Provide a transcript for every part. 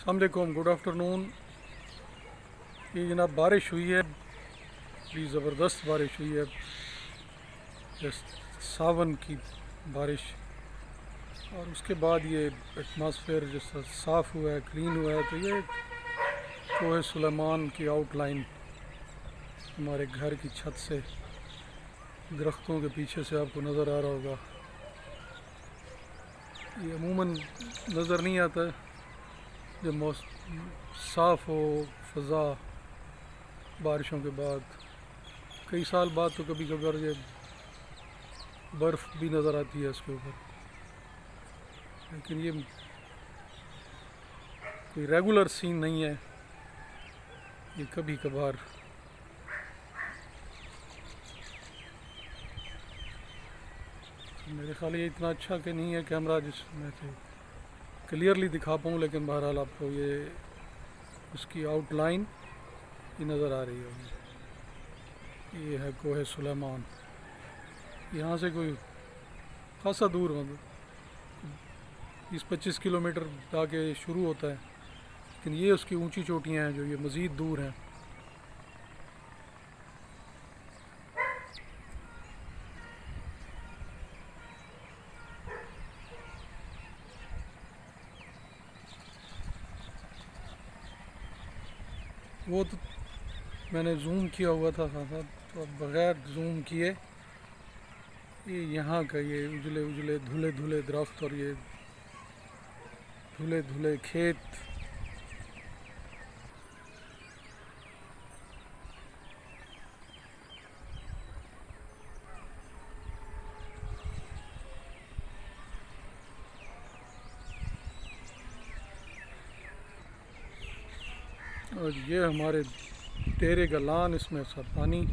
السلام علیکم، good after نون یہ جناب بارش ہوئی ہے۔ بڑی زبردست بارش ہوئی ہے۔ ساون کی بارش۔ اور اس کے بعد یہ ایٹماسفیئر جس طرح صاف ہوا ہے کلین ہوا ہے، تو یہ کوہ سلیمان کی آؤٹ لائن ہمارے گھر کی چھت سے، درختوں کے پیچھے سے آپ کو نظر آ رہا ہوگا۔ یہ عموماً نظر نہیں آتا ہے۔ جب موسم صاف ہو، فضا، بارشوں کے بعد۔ کئی سال بعد تو کبھی کبھار یہ برف بھی نظر آتی ہے اس کے اوپر۔ لیکن یہ کوئی ریگولر سین نہیں ہے۔ یہ کبھی کبھار۔ میرے خیال یہ اتنا اچھا کہ نہیں ہے کیمرہ جس میں سے کلیئرلی دکھا پاؤں، لیکن بہرحال آپ کو یہ اس کی آؤٹ لائن یہ نظر آ رہی ہوگی۔ یہ ہے کوہ سلیمان۔ یہاں سے کوئی خاصا دور مطلب بیس پچیس کلو میٹر جا کے شروع ہوتا ہے، لیکن یہ اس کی اونچی چوٹیاں ہیں جو یہ مزید دور ہیں۔ وہ تو میں نے زوم کیا ہوا تھا خاصا تو اب بغیر زوم کیے، یہ یہاں کا یہ اجلے اجلے دھلے دھلے درخت اور یہ دھلے دھلے کھیت۔ اور یہ ہمارے تیرے کا لان اس میں سب پانی۔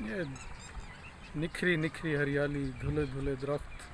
یہ نکھری نکھری ہریالی دھلے دھلے درخت۔